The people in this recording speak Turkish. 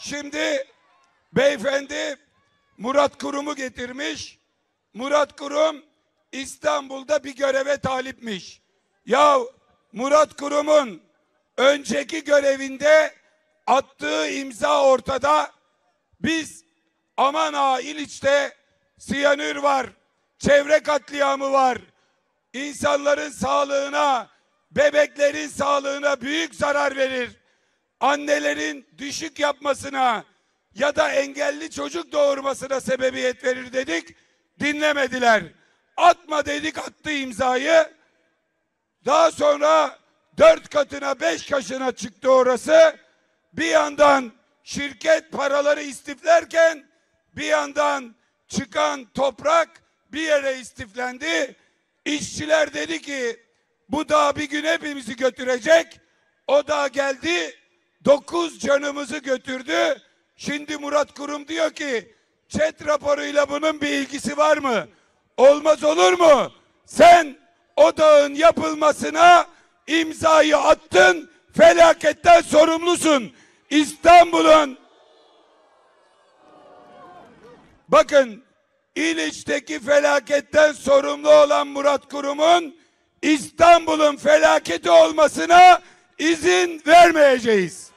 Şimdi beyefendi Murat Kurum'u getirmiş. Murat Kurum İstanbul'da bir göreve talipmiş. Ya Murat Kurum'un önceki görevinde attığı imza ortada. Biz aman ha İliç'te siyanür var, çevre katliamı var. İnsanların sağlığına, bebeklerin sağlığına büyük zarar verir. Annelerin düşük yapmasına ya da engelli çocuk doğurmasına sebebiyet verir dedik. Dinlemediler. Atma dedik attı imzayı. Daha sonra dört katına beş kaşına çıktı orası. Bir yandan şirket paraları istiflerken bir yandan çıkan toprak bir yere istiflendi. İşçiler dedi ki bu dağ bir gün hepimizi götürecek. O da geldi dokuz canımızı götürdü. Şimdi Murat Kurum diyor ki chat raporuyla bunun bir ilgisi var mı? Olmaz olur mu? Sen o dağın yapılmasına imzayı attın, felaketten sorumlusun. İstanbul'un bakın İliç'teki felaketten sorumlu olan Murat Kurum'un İstanbul'un felaketi olmasına izin vermeyeceğiz.